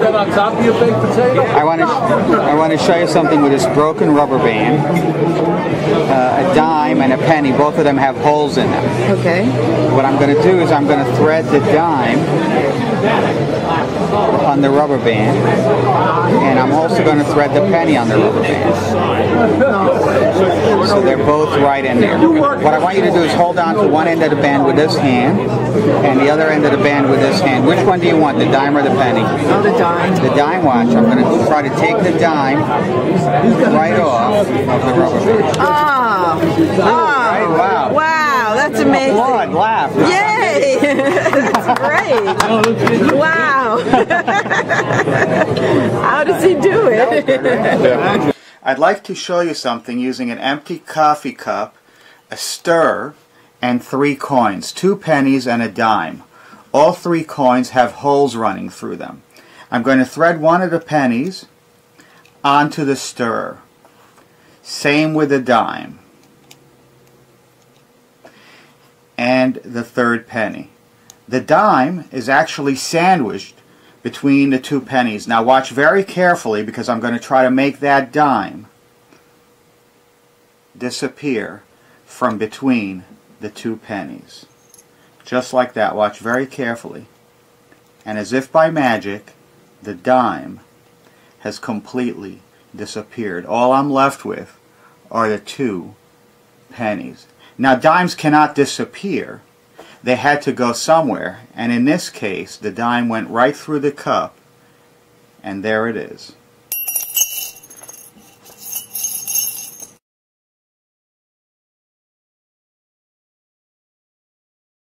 that on top of your baked potato? I want to I want to show you something with this broken rubber band. Uh, a dime and a penny, both of them have holes in them. Okay. What I'm going to do is I'm going to thread the dime on the rubber band, and I'm also going to thread the penny on the rubber band. So they're both right in there. What I want you to do is hold on to one end of the band with this hand, and the other end of the band with this hand. Which one do you want, the dime or the penny? Oh, the dime. The dime watch. I'm going to try to take the dime right off of the rubber band. Oh. Oh. Wow. Wow, that's amazing. Applaud, laugh. Yay! That's great. Wow. How does he do it? I'd like to show you something using an empty coffee cup, a stir, and three coins, two pennies and a dime. All three coins have holes running through them. I'm going to thread one of the pennies onto the stir. Same with the dime. And the third penny. The dime is actually sandwiched between the two pennies. Now watch very carefully because I'm going to try to make that dime disappear from between the two pennies. Just like that. Watch very carefully. And as if by magic, the dime has completely disappeared. All I'm left with are the two pennies. Now dimes cannot disappear. They had to go somewhere. And in this case, the dime went right through the cup. And there it is.